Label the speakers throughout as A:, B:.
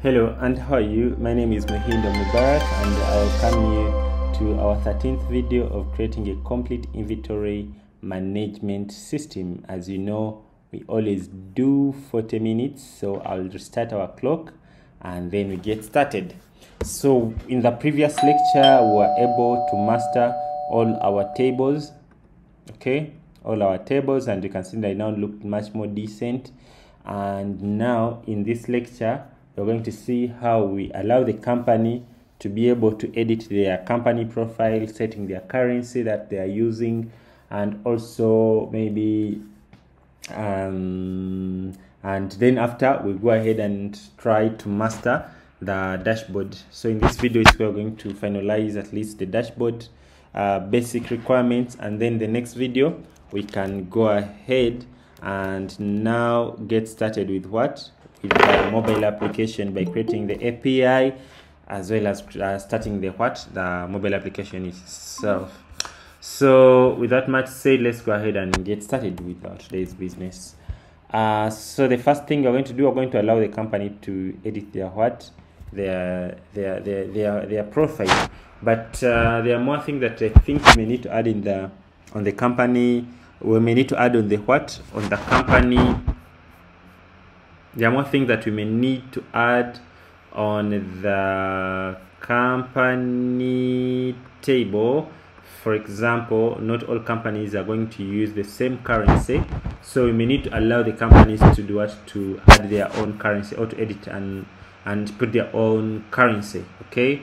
A: Hello and how are you? My name is Muhindo Mubarak and I'll come here to our 13th video of creating a complete inventory management system. As you know, we always do 40 minutes, so I'll restart our clock and then we get started. So in the previous lecture, we were able to master all our tables, okay? All our tables and you can see they now look much more decent. And now in this lecture, we're going to see how we allow the company to be able to edit their company profile, setting their currency that they are using, and also maybe um, and then after we go ahead and try to master the dashboard. So in this video we're going to finalize at least the dashboard uh, basic requirements and then the next video we can go ahead and now get started with what with the mobile application by creating the API as well as uh, starting the what? The mobile application itself. So without much said let's go ahead and get started with our today's business. Uh, so the first thing we're going to do we're going to allow the company to edit their what? Their their their their, their profile. But uh, there are more things that i think we may need to add in the on the company. We may need to add on the what? On the company there are more things that we may need to add on the company table. For example not all companies are going to use the same currency so we may need to allow the companies to do what? To add their own currency or to edit and and put their own currency okay?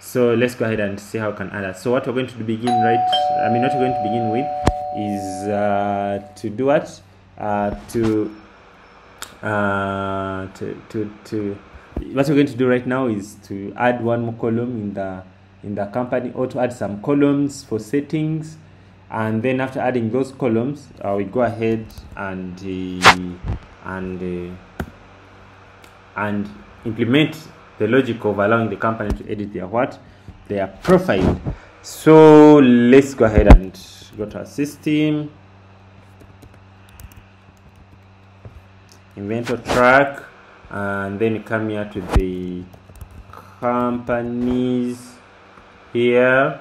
A: So let's go ahead and see how we can add that. So what we're going to begin right i mean what we're going to begin with is uh, to do what? Uh, to uh, to, to, to what we're going to do right now is to add one more column in the in the company or to add some columns for settings. And then after adding those columns uh, we go ahead and uh, and uh, and implement the logic of allowing the company to edit their what? Their profile. So let's go ahead and go to our system InvetoTrack and then you come here to the companies here.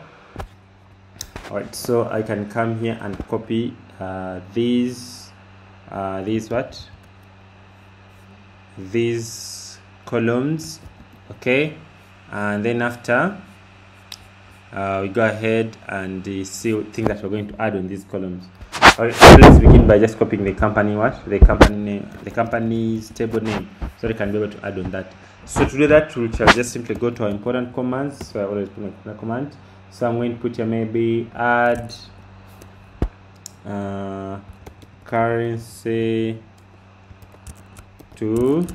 A: All right so i can come here and copy uh, these uh, these what? These columns okay? And then after uh, we go ahead and uh, see things that we're going to add on these columns right let's begin by just copying the company what? The company name the company's table name. So we can be able to add on that. So to do that we shall just simply go to our important commands. So i always put my command. So i'm going to put here maybe add uh, currency to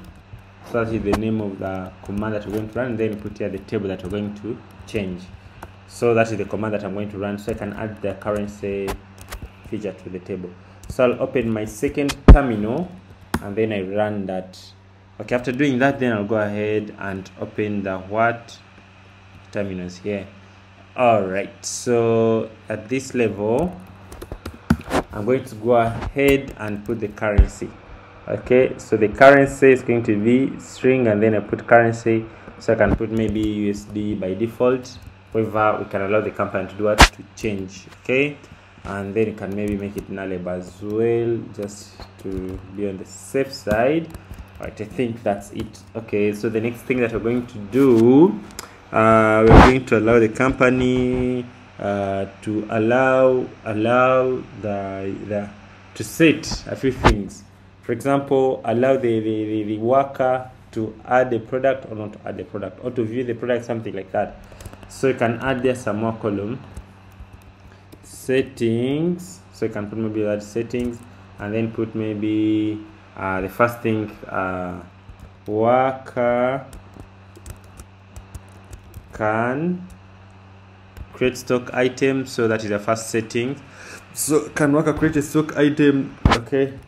A: so that is the name of the command that we're going to run. And then put here the table that we're going to change. So that is the command that i'm going to run. So i can add the currency feature to the table. So i'll open my second terminal and then i run that. Okay after doing that then i'll go ahead and open the what terminals here. All right so at this level i'm going to go ahead and put the currency. Okay so the currency is going to be string and then i put currency. So i can put maybe usd by default. However we can allow the company to do what? To change okay and then you can maybe make it nullable as well just to be on the safe side. Right i think that's it. Okay so the next thing that we're going to do uh, we're going to allow the company uh, to allow allow the, the to set a few things. For example allow the, the, the, the worker to add a product or not add a product or to view the product something like that. So you can add there some more column settings. So you can put maybe that settings. And then put maybe uh, the first thing uh, worker can create stock item. So that is the first setting. So can worker create a stock item? Okay.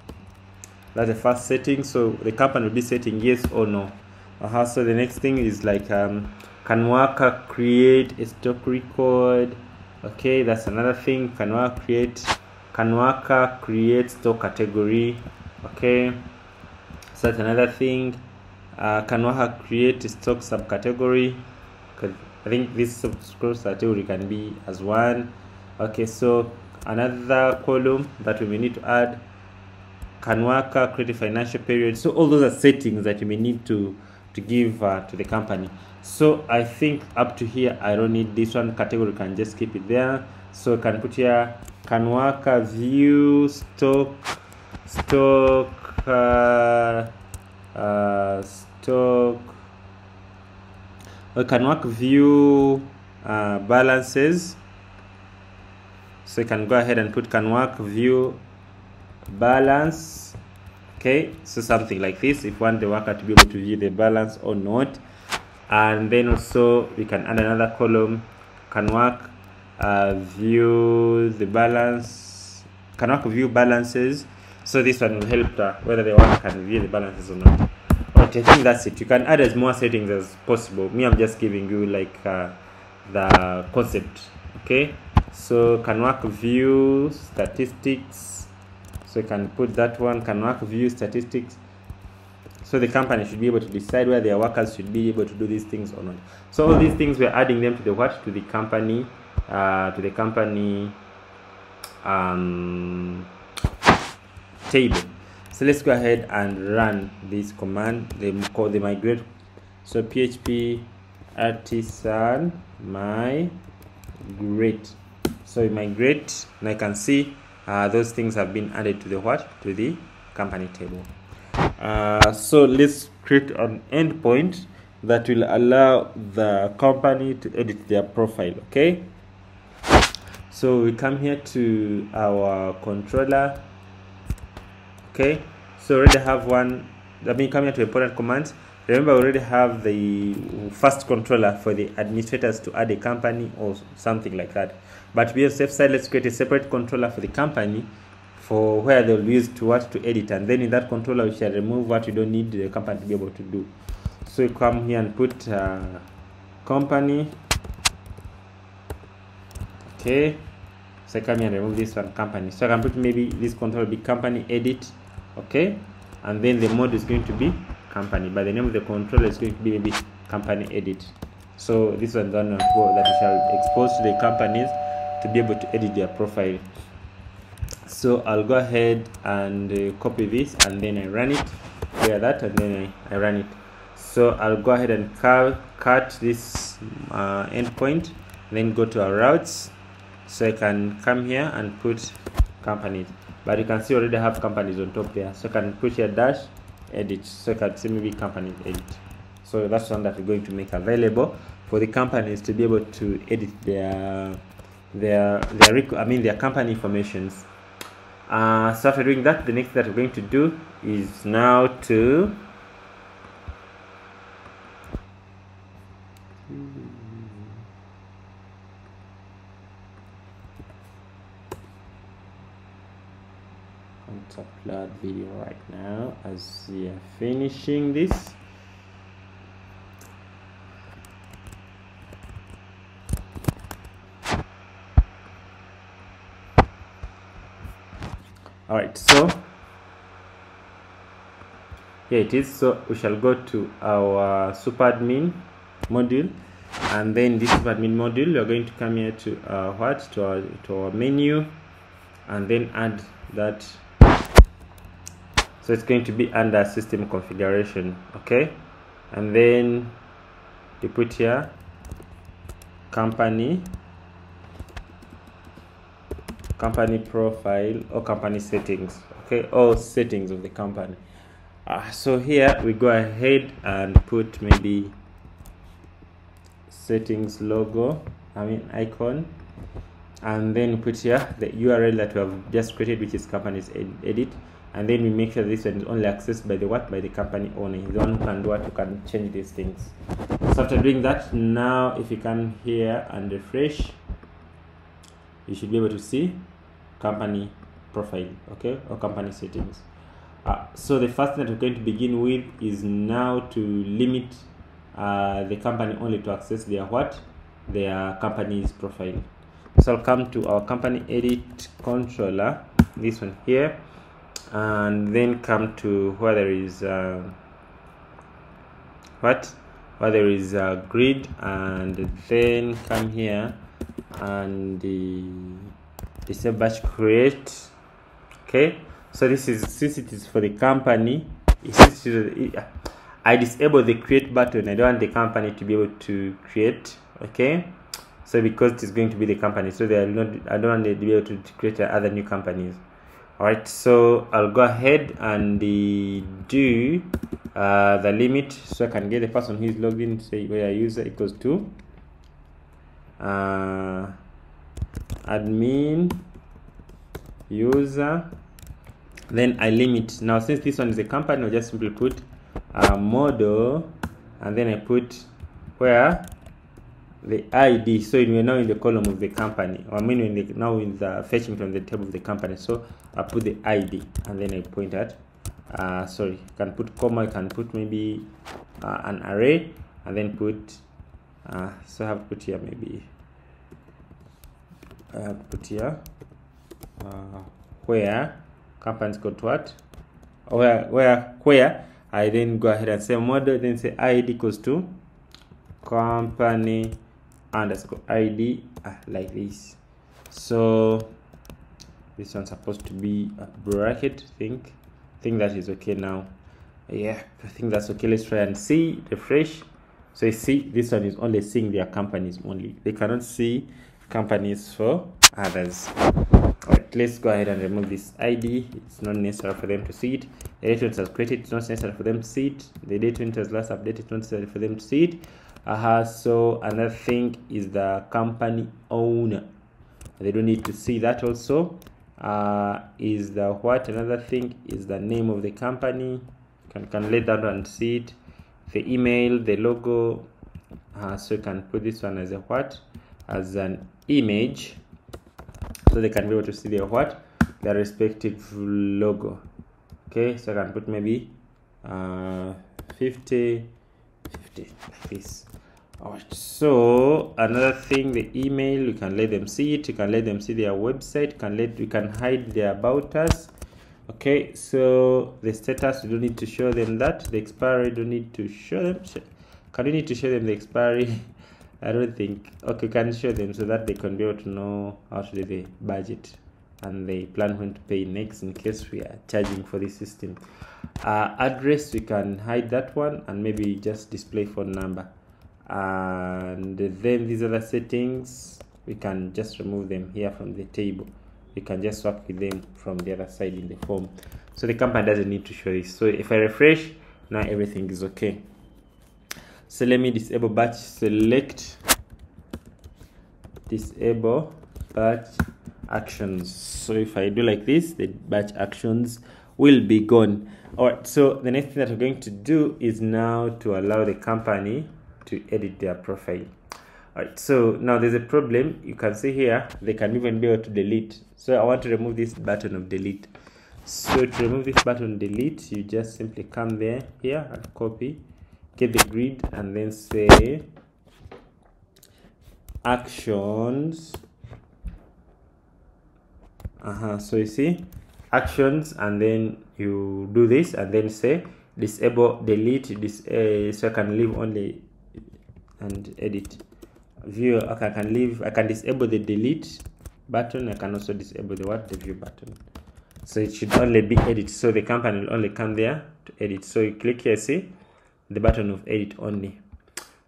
A: That's the first setting. So the company will be setting yes or no. Uh-huh. So the next thing is like um, can worker create a stock record okay that's another thing. Can worker create can worker create stock category okay? So that's another thing. Uh, Canwaka create stock subcategory. Because I think this stock category can be as one. Okay so another column that we may need to add Canwaka create financial period. So all those are settings that you may need to to give uh, to the company. So I think up to here I don't need this one category. Can just keep it there. So I can put here can worker view stock stock uh, uh, stock. We can work view uh, balances. So you can go ahead and put can work view balance okay so something like this if want the worker to be able to view the balance or not and then also we can add another column can work uh, view the balance can work view balances so this one will help uh, whether the worker can view the balances or not but I think that's it. You can add as more settings as possible. Me, I'm just giving you like uh, the concept. Okay, so can work view statistics. So you can put that one. Can work view statistics. So the company should be able to decide where their workers should be able to do these things or not. So all these things we're adding them to the what to the company, uh, to the company um, table so let's go ahead and run this command they call the migrate so php artisan my migrate so migrate and i can see uh, those things have been added to the what? To the company table. Uh, so let's create an endpoint that will allow the company to edit their profile okay? So we come here to our controller okay? So already have one let me come here to important commands. Remember we already have the first controller for the administrators to add a company or something like that but be on safe side let's create a separate controller for the company for where they'll use to what to edit. And then in that controller we shall remove what you don't need the company to be able to do. So you come here and put uh, company. Okay. So I come here and remove this one company. So I can put maybe this control be company edit. Okay. And then the mode is going to be company. But the name of the controller is going to be maybe company edit. So this one done that we shall expose to the companies to be able to edit their profile. So i'll go ahead and uh, copy this and then i run it. Clear that and then I, I run it. So i'll go ahead and cut, cut this uh, endpoint then go to our routes. So i can come here and put companies. But you can see already have companies on top there. So i can push your dash edit. So i can see maybe companies edit. So that's one that we're going to make available for the companies to be able to edit their their their i mean their company informations uh, so after doing that the next that we're going to do is now to upload video right now as we are finishing this all right so here it is. So we shall go to our super admin module. And then this super admin module we're going to come here to uh, what? To our, to our menu. And then add that. So it's going to be under system configuration okay? And then you put here company company profile or company settings okay all settings of the company. Uh, so here we go ahead and put maybe settings logo i mean icon and then put here the url that we have just created which is company's edit. And then we make sure this one is only accessed by the what? By the company owner. The one who can do what? Who can change these things. So after doing that now if you come here and refresh you should be able to see company profile okay or company settings. Uh, so the first thing that we're going to begin with is now to limit uh, the company only to access their what? Their company's profile. So I'll come to our company edit controller this one here and then come to where there is uh, what? Where there is a grid and then come here and the disable batch create okay? So this is since it is for the company i disable the create button. I don't want the company to be able to create okay? So because it is going to be the company so they are not i don't want to be able to create other new companies. All right so i'll go ahead and do uh, the limit so i can get the person who is logged in say where user equals to uh, admin user then i limit now since this one is a company i'll just simply put a model and then i put where the ID. So we're now in the column of the company. I mean, in the, now in the fetching from the table of the company. So I put the ID and then I point at. Uh, sorry, can put comma. I can put maybe uh, an array and then put. Uh, so I have to put here maybe. Have put here. Uh, where? Companies got what? Where where? Where? I then go ahead and say model then say ID equals to company underscore id uh, like this. So this one's supposed to be a bracket think. Think that is okay now. Yeah i think that's okay. Let's try and see. Refresh. So you see this one is only seeing their companies only. They cannot see companies for others. All right let's go ahead and remove this id it's not necessary for them to see it. The date when it was created it's not necessary for them to see it. The date when it was last updated it's not necessary for them to see it. Uh, so another thing is the company owner. They don't need to see that also. Uh, is the what? Another thing is the name of the company. Can can let that one see it. The email the logo. Uh, so you can put this one as a what? As an image. So they can be able to see their what? Their respective logo. Okay so i can put maybe uh 50 50 like this. All right so another thing the email you can let them see it. You can let them see their website. You can let you can hide their about us. Okay so the status you don't need to show them that. The expiry don't need to show them. Can you need to show them the expiry i don't think okay can show them so that they can be able to know how to do the budget and they plan when to pay next in case we are charging for this system. Uh, address we can hide that one and maybe just display phone number. And then these other settings we can just remove them here from the table. We can just work with them from the other side in the form. So the company doesn't need to show this. So if i refresh now everything is okay so let me disable batch select. Disable batch actions. So if i do like this the batch actions will be gone. All right so the next thing that we're going to do is now to allow the company to edit their profile. All right so now there's a problem. You can see here they can even be able to delete. So i want to remove this button of delete. So to remove this button delete you just simply come there here and copy get the grid and then say actions. Uh-huh so you see actions and then you do this and then say disable delete this uh, so i can leave only and edit. View okay i can leave i can disable the delete button i can also disable the what the view button. So it should only be edit so the company will only come there to edit. So you click here see the button of edit only.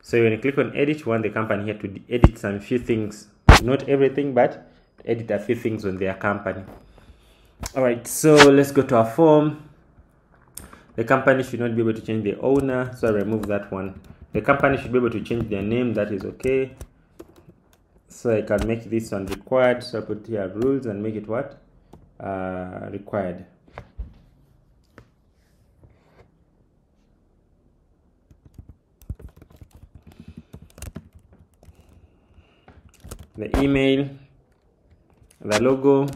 A: So when you click on edit you want the company here to edit some few things. Not everything but edit a few things on their company. All right so let's go to our form. The company should not be able to change the owner. So i remove that one. The company should be able to change their name. That is okay. So i can make this one required. So i put here rules and make it what? Uh, required the email the logo.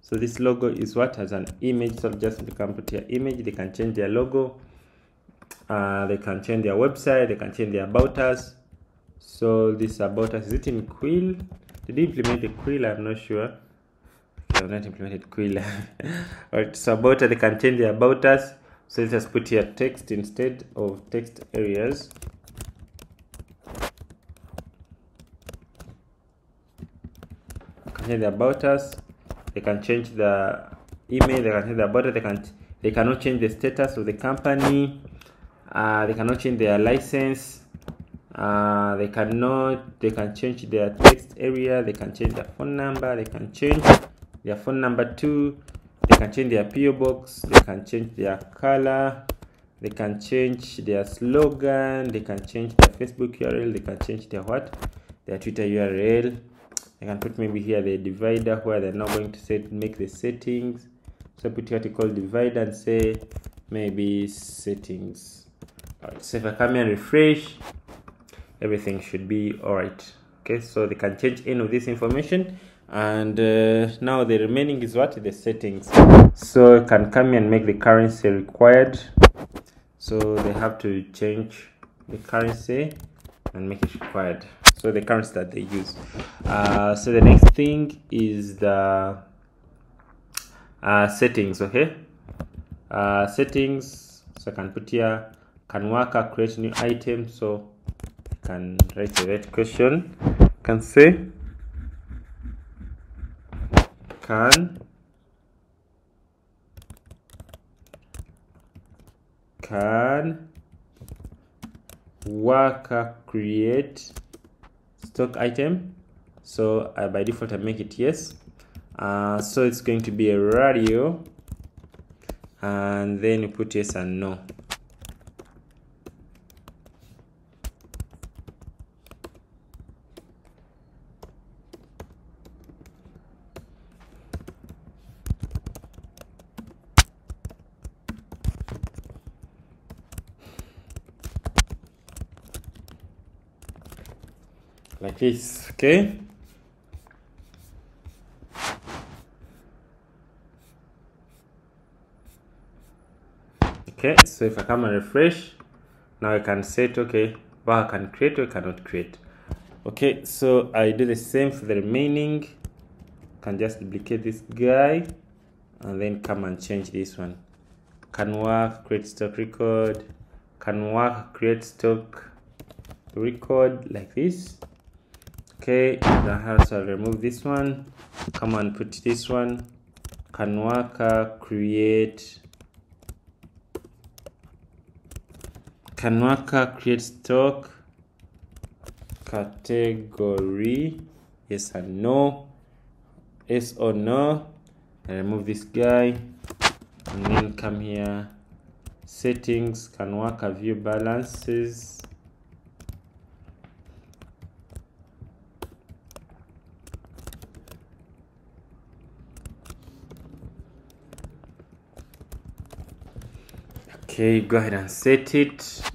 A: So this logo is what? Has an image. So just become put here image they can change their logo. Uh, they can change their website they can change their about us. So this about us is it in quill? Did they implement the quill? I'm not sure. I've not implemented quill. All right so about they can change their about us. So let's just put here text instead of text areas can change the about us they can change the email they can change the about us they can they cannot change the status of the company uh, they cannot change their license uh, they cannot they can change their text area they can change their phone number they can change their phone number too they can change their PO box they can change their color they can change their slogan they can change their Facebook URL they can change their what their Twitter URL I can put maybe here the divider where they're not going to set make the settings. So put what you call divider and say maybe settings. All right so if I come here and refresh everything should be all right okay so they can change any of this information. And uh, now the remaining is what? The settings. So you can come and make the currency required. So they have to change the currency and make it required so the currency that they use. Uh, so the next thing is the uh, settings okay? Uh, settings so I can put here can worker create new item so I can write the right question can say can can worker create stock item. So uh, by default I make it yes. Uh, so it's going to be a radio. And then you put yes and no okay okay so if I come and refresh now I can set okay but I can create or cannot create. Okay so I do the same for the remaining. Can just duplicate this guy and then come and change this one. Can work create stock record. Can work create stock record like this okay the house i'll remove this one. Come and put this one. Can worker uh, create. Can worker uh, create stock. Category yes and no. Yes or no. I remove this guy. And then come here. Settings can worker view balances okay go ahead and set it.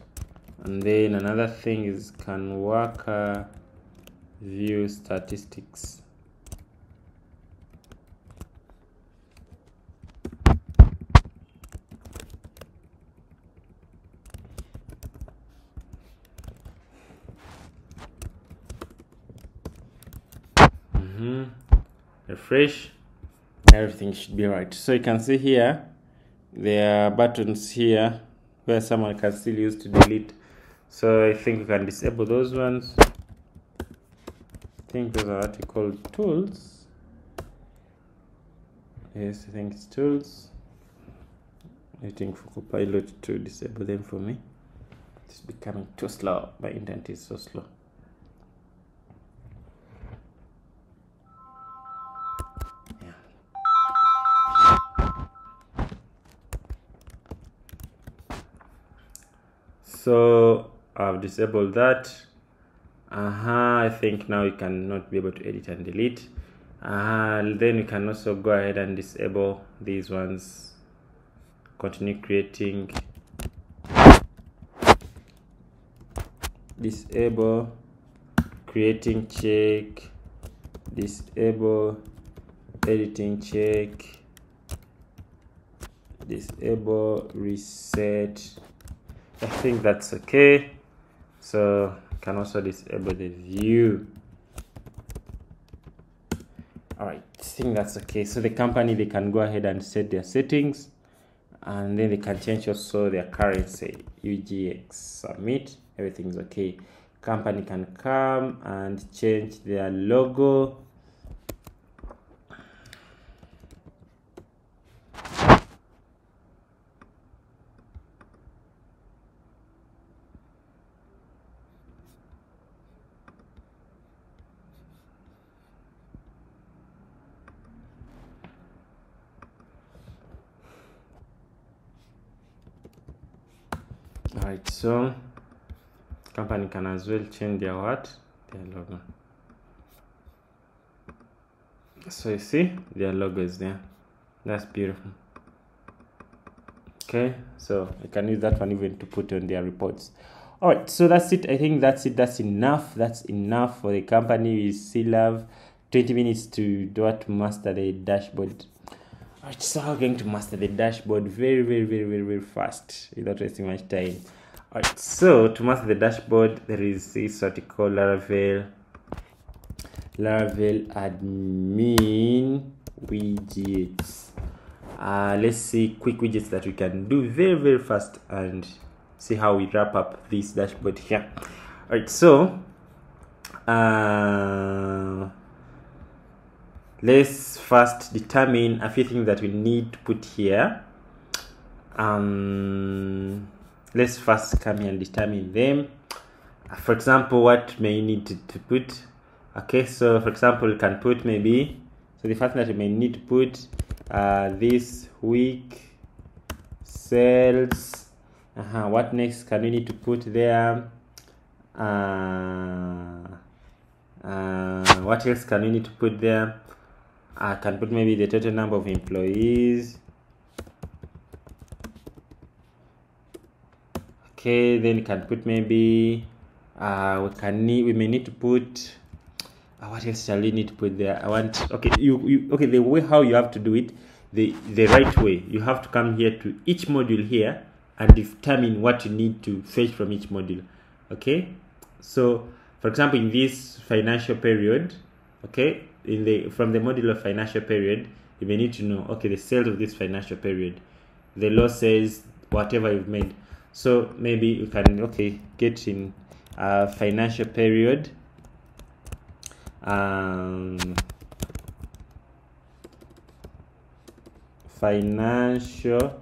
A: And then another thing is can worker view statistics? Mm -hmm. refresh. Everything should be right. So you can see here there are buttons here where someone can still use to delete. So I think you can disable those ones. I think those are call tools. Yes I think it's tools. Waiting for Copilot to disable them for me. It's becoming too slow. My internet is so slow so I've disabled that. Uh-huh I think now you cannot be able to edit and delete. Uh, then you can also go ahead and disable these ones. Continue creating. Disable. Creating check. Disable. Editing check. Disable. Reset I think that's okay. So can also disable the view. All right, I think that's okay. So the company, they can go ahead and set their settings. and then they can change also their currency UGX submit everything's okay company can come and change their logo Alright, so company can as well change their what? Their logo. So you see their logo is there. That's beautiful. Okay, so you can use that one even to put on their reports. Alright, so that's it. I think that's it. That's enough. That's enough for the company. We still have 20 minutes to do what master the dashboard. So we're going to master the dashboard very, very, very, very, very fast without wasting much time. Alright, so to master the dashboard, there is this what we call Laravel Laravel admin widgets. Uh, let's see quick widgets that we can do very, very fast and see how we wrap up this dashboard here. Alright, so uh, let's first determine a few things that we need to put here. Um, let's first come here and determine them. For example, what may you need to, to put? Okay, so for example, you can put maybe, so the first thing that you may need to put uh, this week sales. Uh -huh. What next can we need to put there? Uh, uh, what else can we need to put there? I can put maybe the total number of employees. Okay, then you can put maybe uh, we can need we may need to put uh, what else shall we need to put there? I want okay you, you okay the way how you have to do it the the right way you have to come here to each module here and determine what you need to fetch from each module. Okay, so for example in this financial period, okay, in the from the module of financial period, you may need to know okay the sales of this financial period, the losses, whatever you've made. So maybe you can okay get in a financial period. Um, financial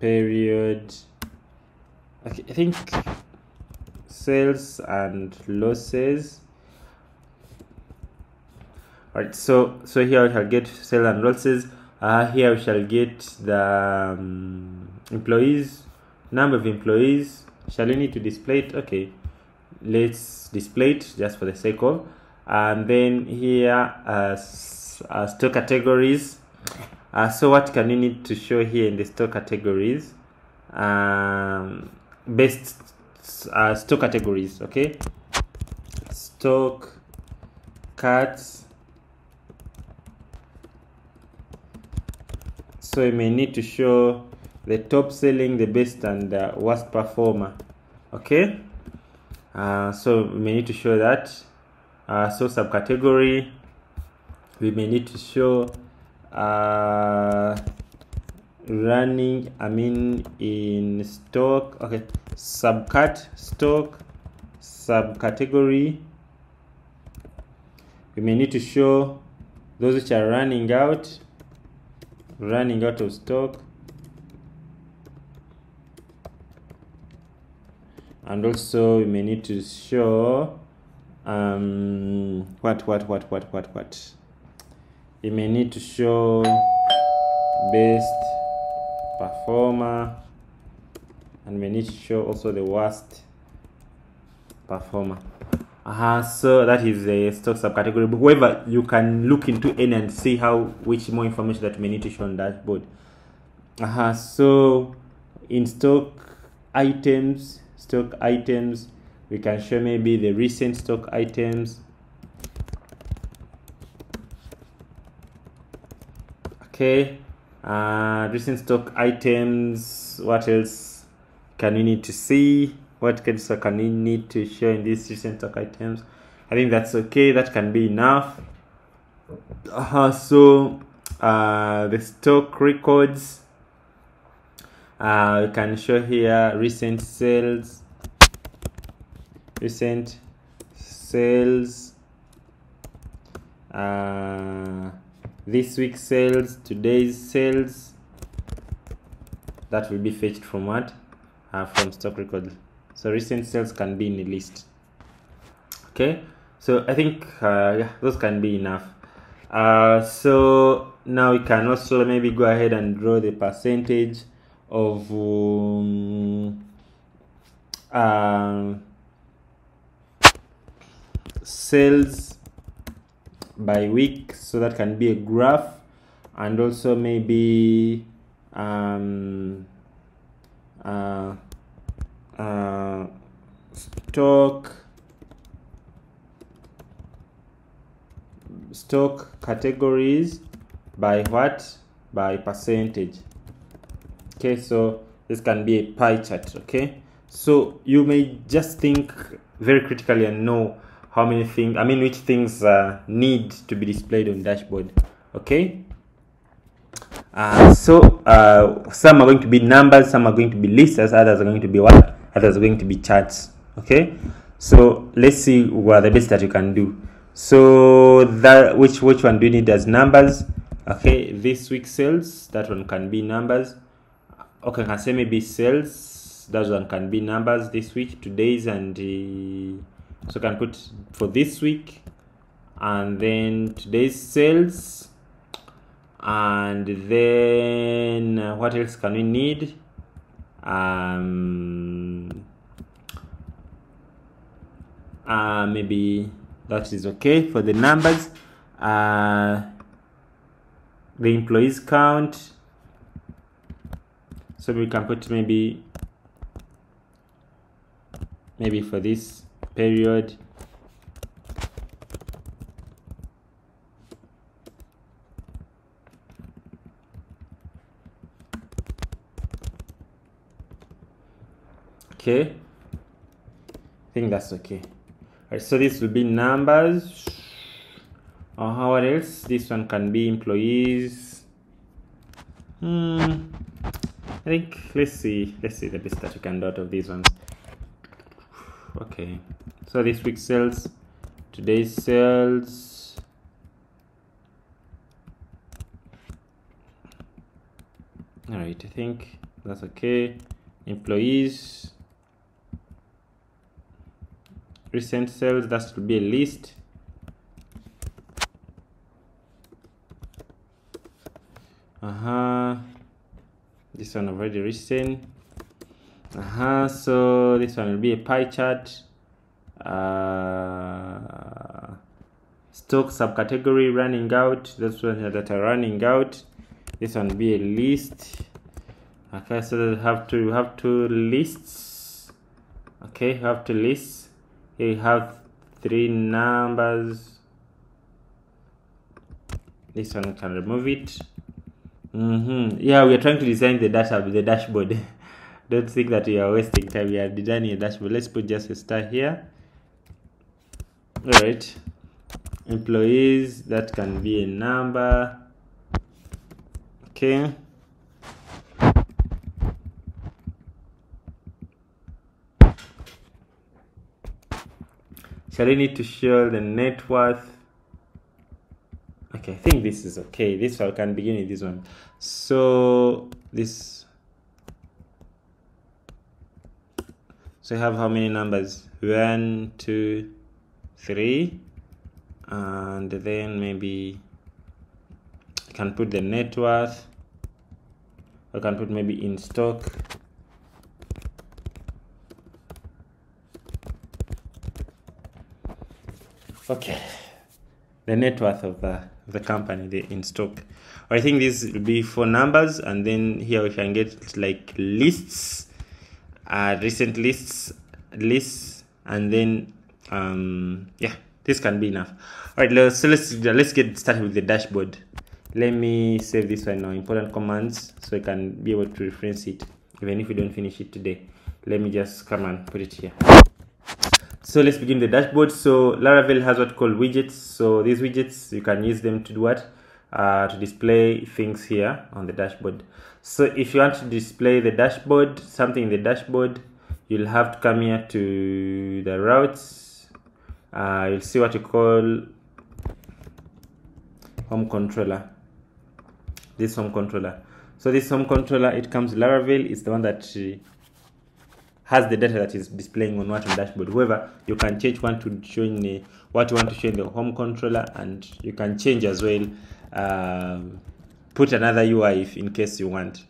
A: period okay, I think sales and losses Alright, so so here we shall get sales and losses. Uh, here we shall get the um, employees, number of employees. Shall we need to display it? Okay, let's display it just for the sake of. And then here, uh, uh, store categories. Uh, so what can you need to show here in the store categories? Um, best uh, stock categories, okay? Stock cards. So you may need to show the top selling, the best, and worst performer, okay? Uh, so we may need to show that. Uh, so subcategory, we may need to show uh, running i mean in stock. Okay. Subcat stock subcategory. We may need to show those which are running out running out of stock. And also we may need to show um what what what what what what? You may need to show best performer. And we need to show also the worst performer uh so that is a stock subcategory but however you can look into any and see how which more information that we need to show on dashboard. Uh so in stock items stock items we can show maybe the recent stock items. Okay. Uh, recent stock items what else can we need to see what can, so can we need to show in these recent stock items i think that's okay. That can be enough. Uh, so uh, the stock records uh, we can show here recent sales recent sales uh, this week's sales today's sales. That will be fetched from what? Uh, from stock record so recent sales can be in the list okay? So i think uh, yeah those can be enough. Uh, so now we can also maybe go ahead and draw the percentage of um, uh, sales by week. So that can be a graph and also maybe um, uh, uh, stock stock categories by what? By percentage. Okay so this can be a pie chart okay? So you may just think very critically and know how many things i mean which things uh, need to be displayed on dashboard okay? Uh, so uh, some are going to be numbers some are going to be lists others are going to be what others are going to be charts okay? So let's see what the best that you can do. So that which which one do you need as numbers? Okay this week sales that one can be numbers. Okay I can say maybe sales that one can be numbers this week today's and uh, so can put for this week and then today's sales and then uh, what else can we need um uh maybe that is okay for the numbers. Uh, the employees count. So we can put maybe maybe for this period okay I think that's okay Right, so this will be numbers. or how else? This one can be employees. Hmm. I think let's see. Let's see the best that we can do out of these ones. Okay. So this week's sales, today's sales. All right. I think that's okay. Employees recent sales that should be a list. Uh-huh this one already recent uh-huh so this one will be a pie chart. Uh stock subcategory running out. Those ones that are running out. This one will be a list. Okay so have to have two lists. Okay have two lists you have three numbers. This one can remove it. Mm -hmm. yeah we are trying to design the data the dashboard. Don't think that we are wasting time. We are designing a dashboard. Let's put just a star here. All right employees that can be a number. Okay shall I need to show the net worth? Okay I think this is okay. This one can begin with this one. So this so I have how many numbers? One two three and then maybe I can put the net worth. I can put maybe in stock Okay. The net worth of the, the company in stock. I think this will be for numbers, and then here we can get like lists, uh, recent lists, lists, and then um, yeah, this can be enough. All right, let's, so let's let's get started with the dashboard. Let me save this one now. Important commands, so I can be able to reference it, even if we don't finish it today. Let me just come and put it here. So let's begin the dashboard. So Laravel has what called widgets. So these widgets, you can use them to do what? uh, to display things here on the dashboard so if you want to display the dashboard something in the dashboard you'll have to come here to the routes uh, you'll see what you call home controller this home controller so this home controller it comes laravel it's the one that uh, has the data that is displaying on what dashboard. However you can change one to show in the, what you want to show in the home controller and you can change as well um, put another ui if in case you want.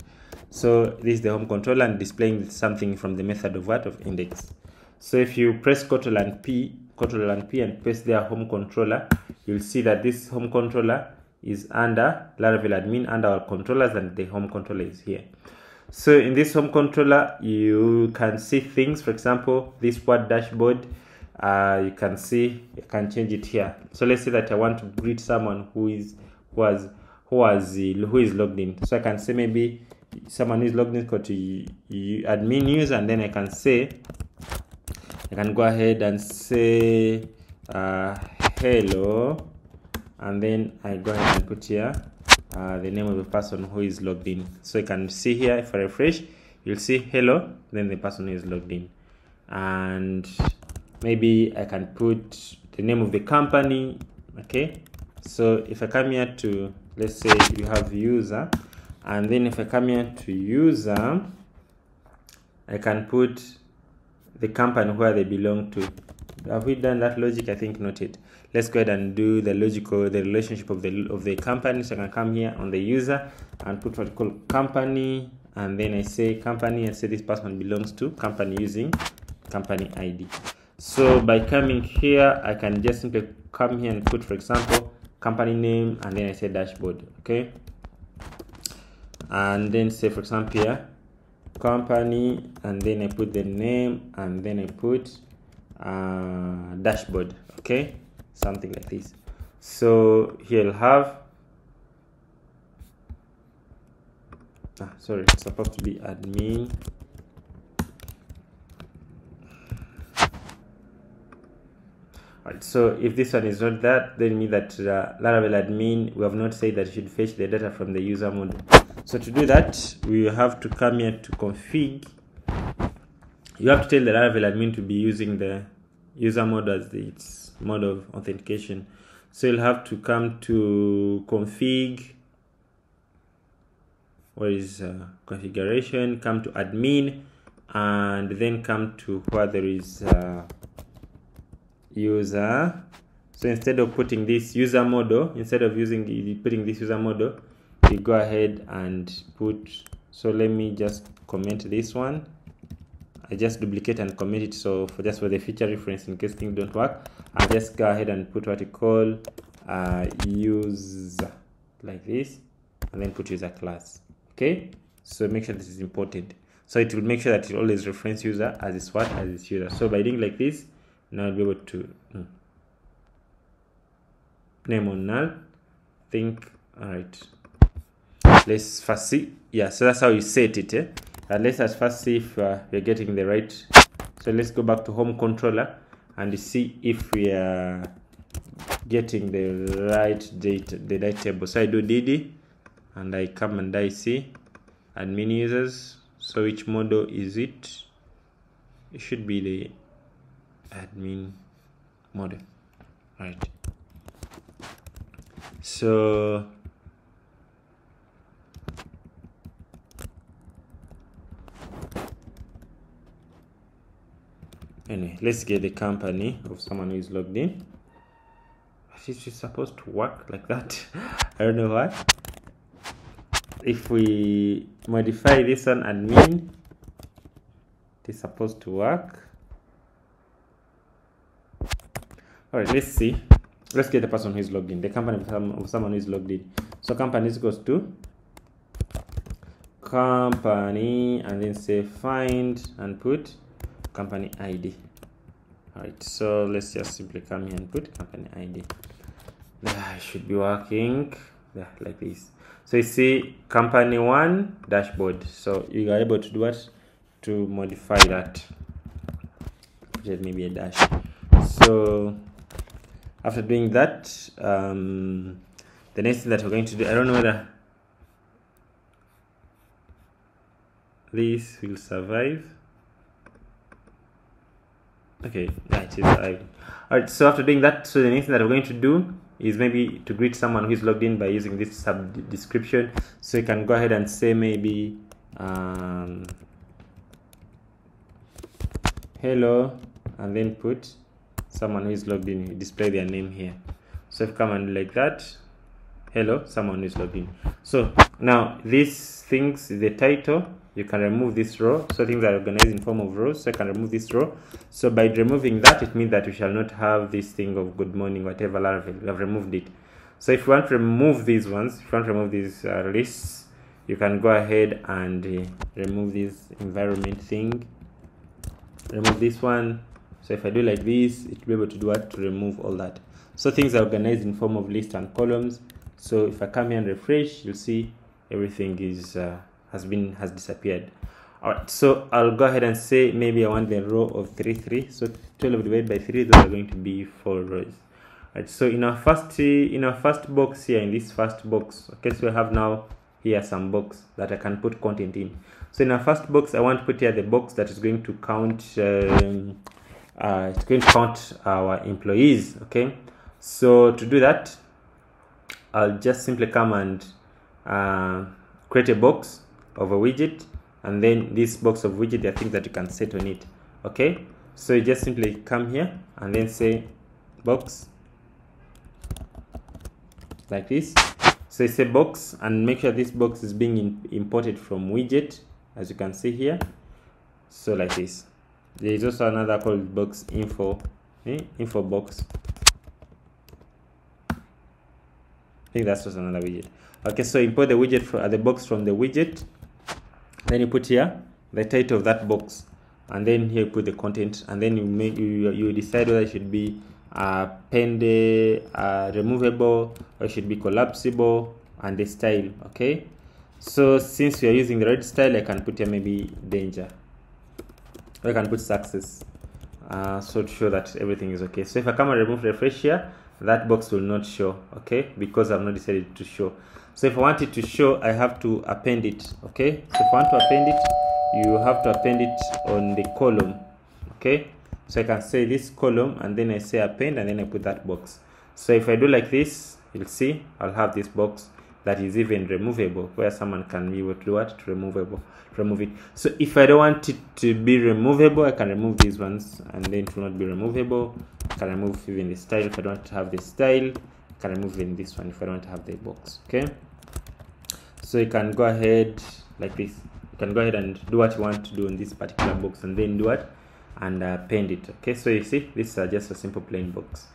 A: So this is the home controller and displaying something from the method of what? Of index. So if you press Ctrl and P, Ctrl and P and paste their home controller, you'll see that this home controller is under Laravel admin under our controllers and the home controller is here. So in this home controller, you can see things, for example, this word dashboard, uh, you can see, you can change it here. So let's say that I want to greet someone who is, who has, who has, who is logged in. So I can say maybe someone is logged in go to admin user and then I can say I can go ahead and say uh, hello and then I go ahead and put here uh, the name of the person who is logged in. So you can see here if I refresh you'll see hello then the person is logged in. And maybe I can put the name of the company okay? So if I come here to let's say you have user and then if I come here to user I can put the company where they belong to. Have we done that logic? I think not yet. Let's go ahead and do the logical, the relationship of the of the company. So I can come here on the user and put what we call company, and then I say company and say this person belongs to company using company ID. So by coming here, I can just simply come here and put, for example, company name, and then I say dashboard. Okay, and then say, for example, here company and then I put the name and then I put uh, dashboard okay something like this so he'll have ah, sorry it's supposed to be admin Right, so if this one is not that, then mean that uh, Laravel admin, we have not said that you should fetch the data from the user model. So to do that, we have to come here to config. You have to tell the Laravel admin to be using the user mode as the, its mode of authentication. So you'll have to come to config, where is uh, configuration, come to admin, and then come to where there is uh, user. So instead of putting this user model instead of using putting this user model you go ahead and put so let me just comment this one I just duplicate and commit it so for just for the future reference in case things don't work I just go ahead and put what you call uh, user like this and then put user class okay? So make sure this is important. So it will make sure that it always reference user as its what as its user. So by doing like this now I'll be able to hmm. name on null. Think all right. Let's first see. Yeah so that's how you set it eh? Uh, let's first see if uh, we're getting the right so let's go back to home controller and see if we are getting the right data the right table. So i do dd and i come and i see admin users. So which model is it? It should be the admin model. Right. So anyway let's get the company of someone who is logged in. Is supposed to work like that. I don't know why. If we modify this one admin it is supposed to work. All right let's see. Let's get the person who is logged in the company of someone who is logged in. So company goes to company and then say find and put company id all right so let's just simply come here and put company id that should be working. Yeah, like this. So you see company one dashboard. So you are able to do what? To modify that. Just maybe a dash. So after doing that um, the next thing that we're going to do i don't know whether this will survive okay it is survived all right so after doing that so the next thing that we're going to do is maybe to greet someone who is logged in by using this sub description so you can go ahead and say maybe um, hello and then put someone who is logged in display their name here. So if come and like that hello someone is logged in so now these things the title you can remove this row. So things are organized in form of rows so i can remove this row. So by removing that it means that we shall not have this thing of good morning whatever laravel we have removed it. So if you want to remove these ones if you want to remove these uh, lists you can go ahead and uh, remove this environment thing. Remove this one. So if i do like this it will be able to do what? To remove all that. So things are organized in form of lists and columns so if i come here and refresh you'll see everything is uh, has been has disappeared. All right so i'll go ahead and say maybe i want the row of 3 3 so 12 divided by 3 those are going to be four rows. All right so in our first in our first box here in this first box okay so we have now here some box that i can put content in. So in our first box i want to put here the box that is going to count um, uh, it's going to count our employees okay? So to do that i'll just simply come and uh, create a box of a widget and then this box of widget there are things that you can set on it okay? So you just simply come here and then say box like this. So it's a box and make sure this box is being in, imported from widget as you can see here. So like this. There is also another called box info eh? info box I think that's just another widget. Okay so import the widget from uh, the box from the widget then you put here the title of that box and then here you put the content and then you make you, you decide whether it should be uh, pende uh, removable or it should be collapsible and the style okay? So since we are using the red style i can put here maybe danger. Or i can put success. Uh, so to show that everything is okay. So if i come and remove refresh here that box will not show okay? Because i've not decided to show. So if i want it to show i have to append it okay? So if i want to append it you have to append it on the column okay? So i can say this column and then i say append and then i put that box. So if i do like this you'll see i'll have this box that is even removable where someone can be able to do what to removable remove it. So if i don't want it to be removable i can remove these ones and then it will not be removable. I can remove even the style if i don't have the style. I can remove even this one if i don't have the box okay? So you can go ahead like this you can go ahead and do what you want to do in this particular box and then do it and uh, paint it okay? So you see this is just a simple plain box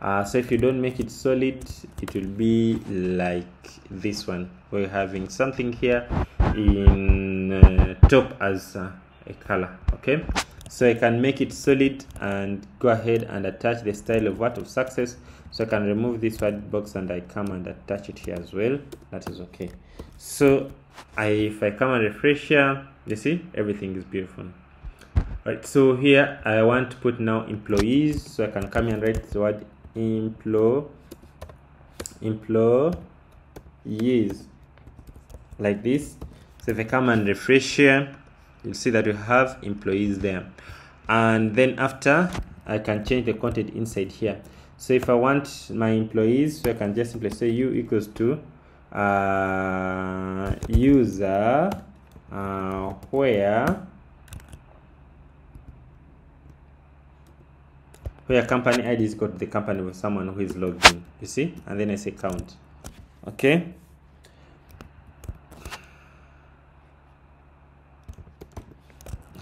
A: uh, so if you don't make it solid it will be like this one. We're having something here in uh, top as uh, a color okay? So I can make it solid and go ahead and attach the style of what of success. So I can remove this white box and I come and attach it here as well. That is okay. So I if I come and refresh here you see everything is beautiful. Right so here I want to put now employees. So I can come and write the word employ employees like this. So if I come and refresh here you'll see that we have employees there. And then after I can change the content inside here. So if I want my employees so I can just simply say u equals to uh, user uh, where where company id is got the company with someone who is logged in you see? And then i say count. Okay?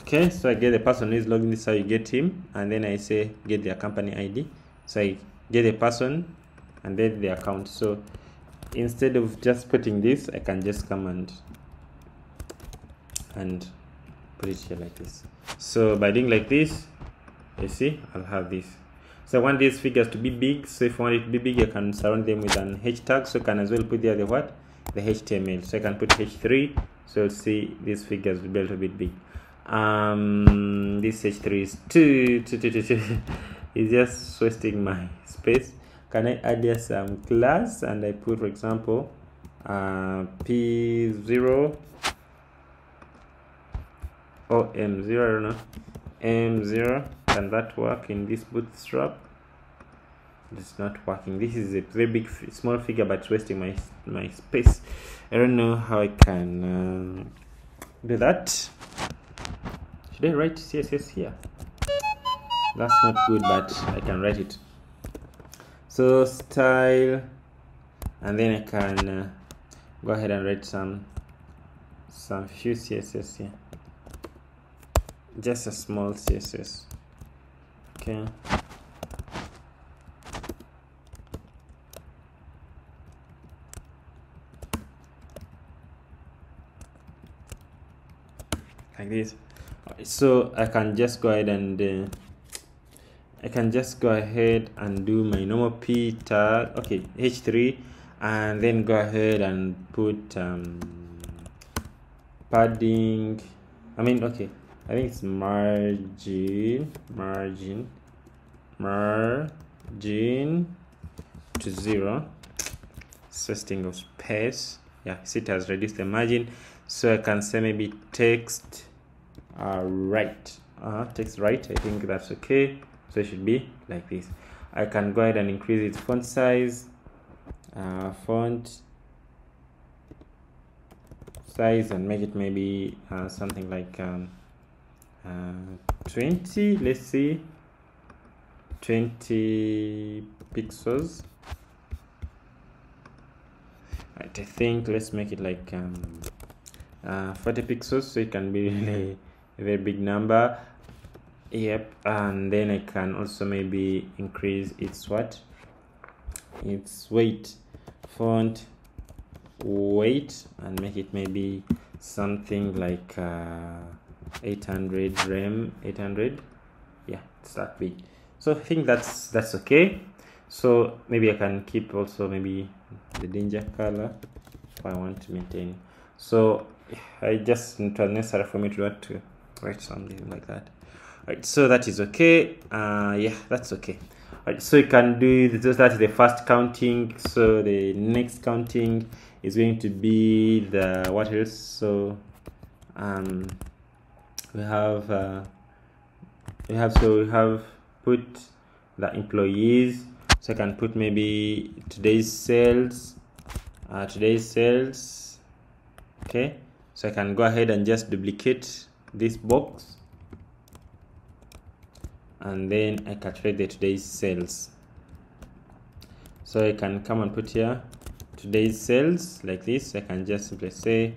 A: Okay so i get the person who is logged in how you get him and then i say get their company id so i get the person and then the account. So instead of just putting this i can just come and and put it here like this. So by doing like this you see i'll have this. So i want these figures to be big. So if i want it to be big i can surround them with an h tag. So I can as well put there the what? The html so i can put h3 so you'll see these figures will be a little bit big. Um this h3 is too too too too, too. it's just wasting my space. Can I add here some class? And I put for example uh, P0 or M0 I don't know. M0 can that work in this bootstrap. It's not working. This is a very big small figure but it's wasting my my space. I don't know how I can uh, do that. Should I write CSS here? That's not good but I can write it. So style and then I can uh, go ahead and write some some few css here. Just a small css okay like this. So I can just go ahead and uh, I can just go ahead and do my normal p tag okay h3 and then go ahead and put um, padding I mean okay I think it's margin margin margin to zero. Setting of space. Yeah see it has reduced the margin. So I can say maybe text uh, right. Uh, text right I think that's okay. So it should be like this. I can go ahead and increase its font size. Uh, font size and make it maybe uh, something like um, uh, 20 let's see. 20 pixels. Right I think let's make it like um, uh, 40 pixels so it can be really a very big number. Yep and then I can also maybe increase its what? Its weight font weight and make it maybe something like uh, 800 rem 800 yeah it's that big so i think that's that's okay. So maybe i can keep also maybe the danger color if i want to maintain. So i just was necessary for me to want to write something like that. Right so that is okay. Uh yeah that's okay. Right so you can do this that is the first counting. So the next counting is going to be the what else? So um we have uh, we have so we have put the employees so I can put maybe today's sales uh, today's sales okay? So I can go ahead and just duplicate this box and then I calculate the today's sales. So I can come and put here today's sales like this. I can just simply say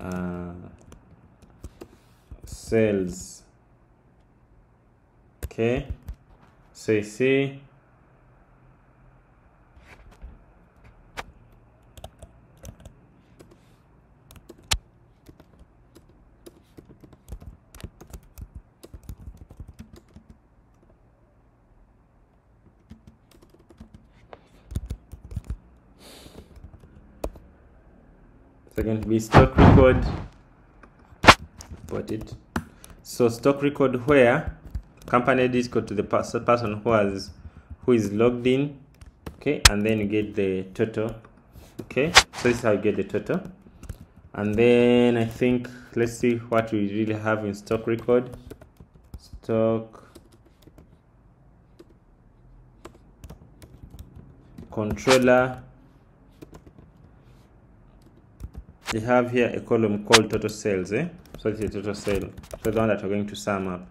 A: uh, sales okay so you see. It's going stock record put it so stock record where company discord to the person who has who is logged in okay and then you get the total okay. So this is how you get the total. And then i think let's see what we really have in stock record. Stock controller. You have here a column called total sales eh? So this is total sale so the one that we're going to sum up.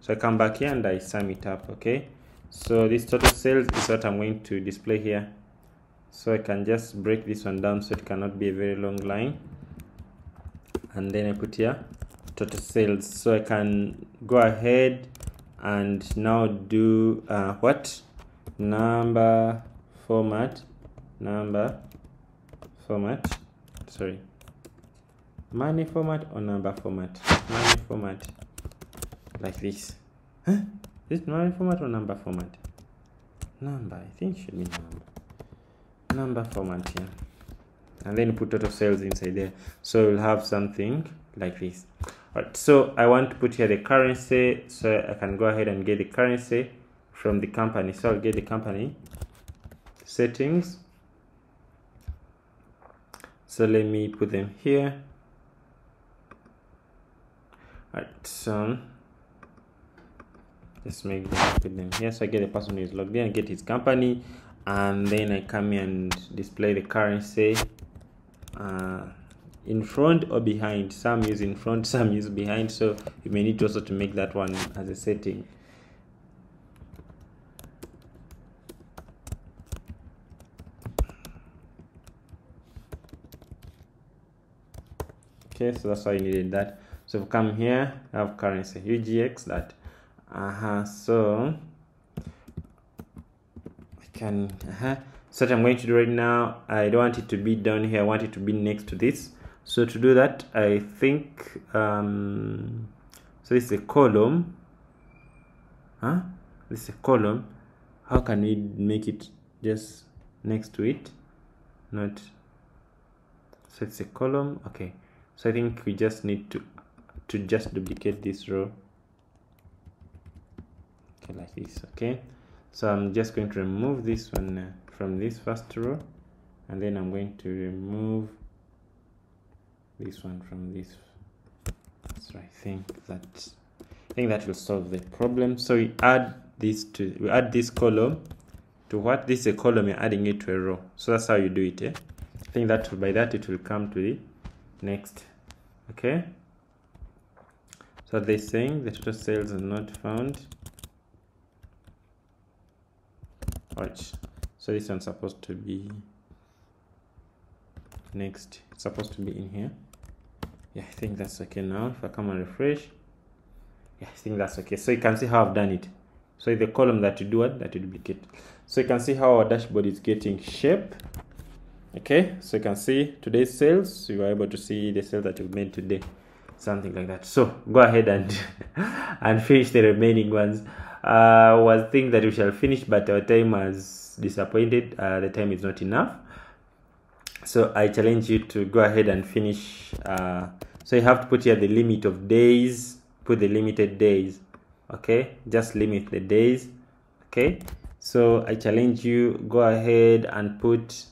A: So i come back here and i sum it up okay? So this total sales is what i'm going to display here. So i can just break this one down so it cannot be a very long line. And then i put here total sales. So i can go ahead and now do uh, what? Number format. Number format. Sorry money format or number format? Money format. Like this. Huh? this money format or number format? Number. I think should be number. Number format here and then put total sales inside there. So we'll have something like this. All right so i want to put here the currency so i can go ahead and get the currency from the company. So i'll get the company settings. So let me put them here right so let's make them here so i get the person who is logged in I get his company and then i come here and display the currency uh, in front or behind? Some use in front some use behind so you may need also to make that one as a setting. Okay so that's why you needed that so if come here I have currency UGX that. Uh-huh so I can uh-huh so what I'm going to do right now I don't want it to be down here I want it to be next to this. So to do that I think um so this is a column. Huh? This is a column. How can we make it just next to it? Not so it's a column okay. So I think we just need to to just duplicate this row. Okay like this okay? So I'm just going to remove this one uh, from this first row and then I'm going to remove this one from this so I think that I think that will solve the problem. So we add this to we add this column to what? This is a column you're adding it to a row. So that's how you do it eh? I think that by that it will come to the next okay so they're saying the total sales are not found. Watch so this one's supposed to be next. It's supposed to be in here. Yeah i think that's okay now. If i come and refresh. Yeah i think that's okay. So you can see how i've done it. So the column that you do it that you duplicate so you can see how our dashboard is getting shape. Okay so you can see today's sales. You are able to see the sales that you've made today something like that. So go ahead and and finish the remaining ones. Uh was think that we shall finish but our time has disappointed. Uh, the time is not enough. So i challenge you to go ahead and finish uh so you have to put here the limit of days. Put the limited days okay? Just limit the days okay? So i challenge you go ahead and put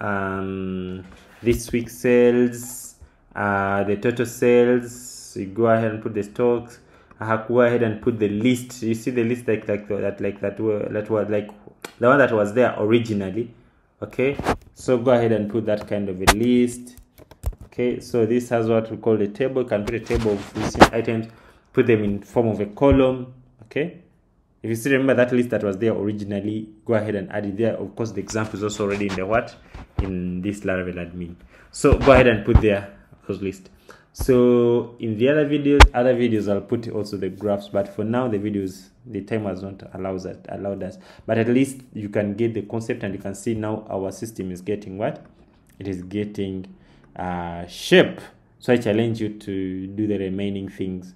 A: um, this week's sales, uh, the total sales. You go ahead and put the stocks. Uh, go ahead and put the list. You see the list like like that like that that was like the one that was there originally. Okay, so go ahead and put that kind of a list. Okay, so this has what we call a table. You can put a table of these items, put them in form of a column. Okay, if you still remember that list that was there originally go ahead and add it there of course the example is also already in the what in this laravel admin so go ahead and put there list. So in the other videos other videos i'll put also the graphs but for now the videos the time has not allows that allowed us but at least you can get the concept and you can see now our system is getting what? It is getting uh shape. So i challenge you to do the remaining things.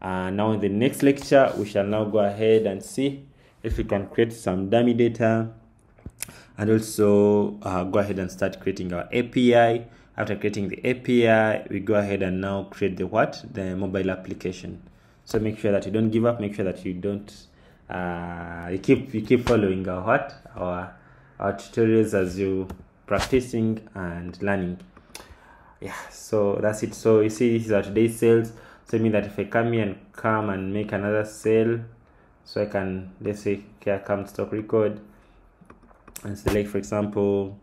A: Uh, now in the next lecture, we shall now go ahead and see if we can create some dummy data. And also uh, go ahead and start creating our API. After creating the API, we go ahead and now create the what? The mobile application. So make sure that you don't give up. Make sure that you don't, uh, you keep, you keep following our what? Our, our tutorials as you practicing and learning. Yeah, so that's it. So you see, this is our today's sales so I mean that if I come here and come and make another sale so I can let's say here comes stock record and select for example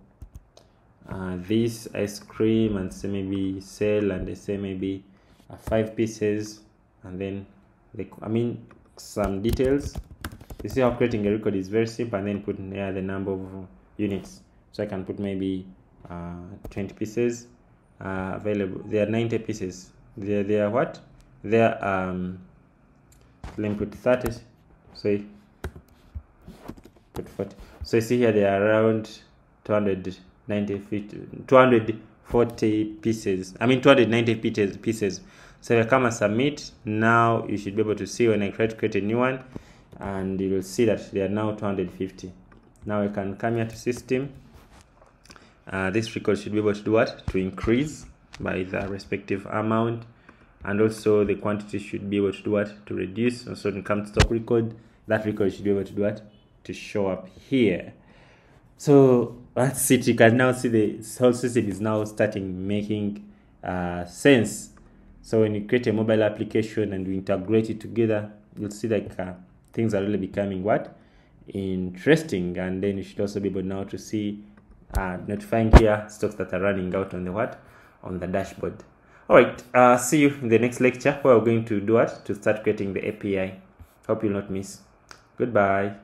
A: uh, this ice cream and say maybe sell and they say maybe uh, five pieces and then they, I mean some details. You see how creating a record is very simple and then put here the number of units. So I can put maybe uh, 20 pieces uh, available. There are 90 pieces. There they are what? There um let me put 30 so put 40 so you see here they are around 290 feet 240 pieces i mean 290 pieces pieces. So if i come and submit now you should be able to see when i try to create a new one and you will see that they are now 250 now i can come here to system. Uh, this record should be able to do what? To increase by the respective amount and also the quantity should be able to do what? To reduce. So when it comes to stock record. That record should be able to do what? To show up here so that's it you can now see the whole system is now starting making uh, sense. So when you create a mobile application and you integrate it together you'll see like uh, things are really becoming what? Interesting. And then you should also be able now to see uh, notifying here stocks that are running out on the what? On the dashboard. All right uh, see you in the next lecture where we're going to do what? To start creating the api hope you'll not miss. Goodbye